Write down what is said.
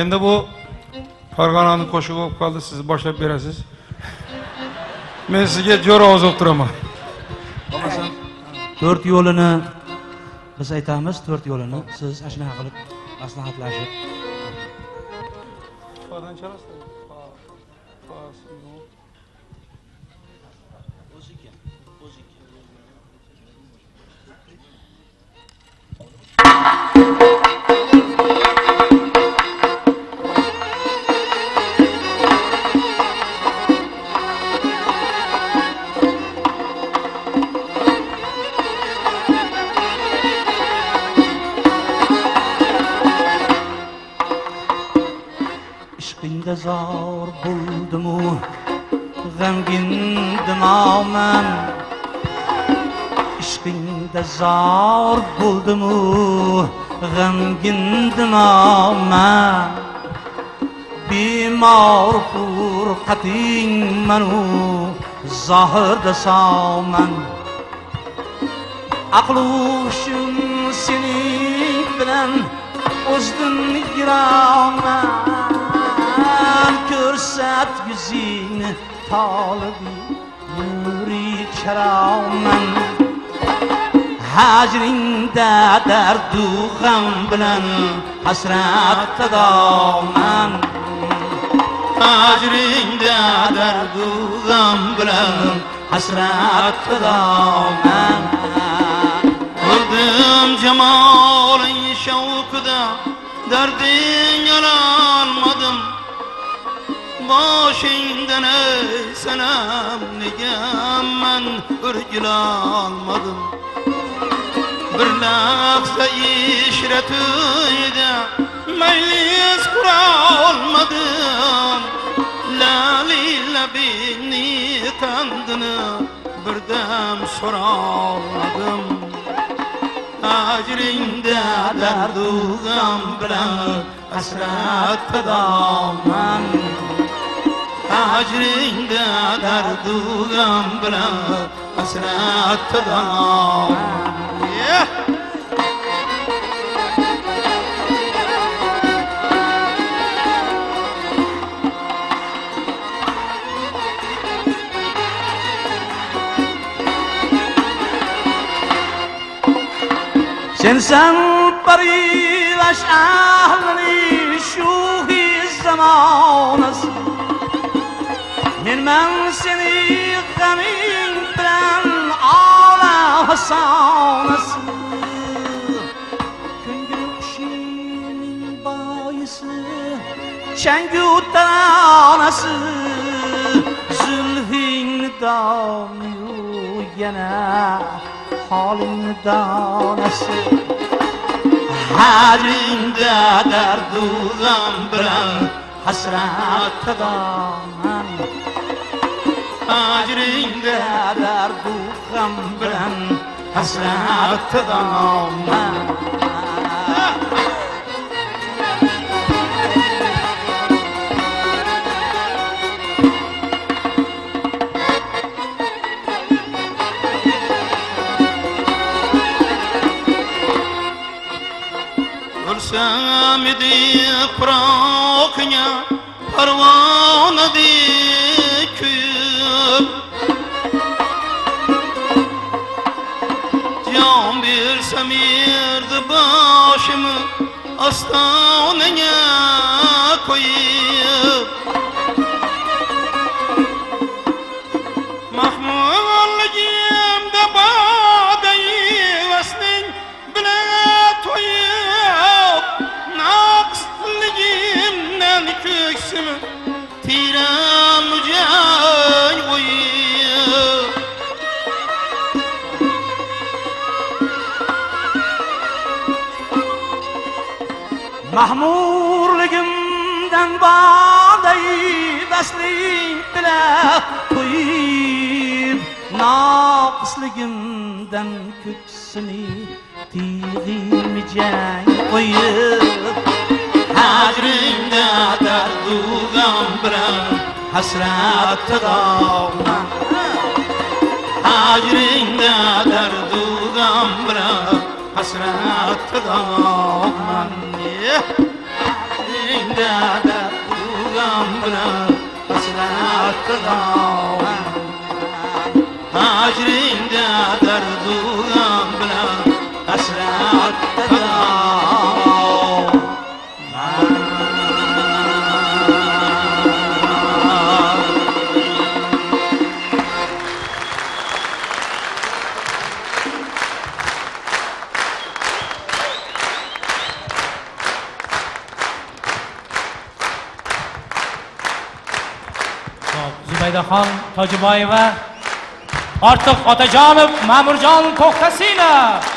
Endi bu Farg'onani qo'shig'i bo'lib qoldi, siz boshlab berasiz. Men sizga jo'r ovoz olib turaman. To'rt yo'lini biz aytamiz, to'rt yo'lini siz ana shunaqa qilib maslahatlashib ishqingda zor bo'ldimu g'amgin dimoman ishqingda zor bo'ldimu g'amgin dimoman bemor furqating manu zohirda soman aqlu hushim sening bilan o'zdim giroman ko'rsat yuzingni tolibi nuri karoman hajringda dardu g'am bilan hasratda doman hajringda dardu g'am bilan hasratda doman Öldüm cemalin şevkida Derdin yalanmadım Başından ey senem Nigem ben ürgül almadım. Bir lahza işretiydi Meclis kura olmadım. Laliyle beni kandını Bir dem soramadım Hacringda dardu g'am bilan hasratda اجرینده در دوگم بلند حسرت دارم شمسم بریوش اهل شوخی زمان است men seni gamin bilen ağla hasanası Köngül kuşinin bayısı Çengü tanası Zülfin damlıyor yana Halin danası. Hacringda dardu g'am bilan hasratda daman G'am bilan hasratda hasratda doman daman Ölsem idi pırakına Parvana diküp yerdi başımı Astaneye koyup mahmurligimdan boday daslik tilab qo'yib noqisligimdan ko'ksini tig'imi jang qo'yib. Hajringda dardug'am bilan hasrat dog'man hajringda dardug'am bilan hasrat dog'man गाम Saidaxon tojiboyeva. Ortiq otajonov ma'murjon to'xtasinov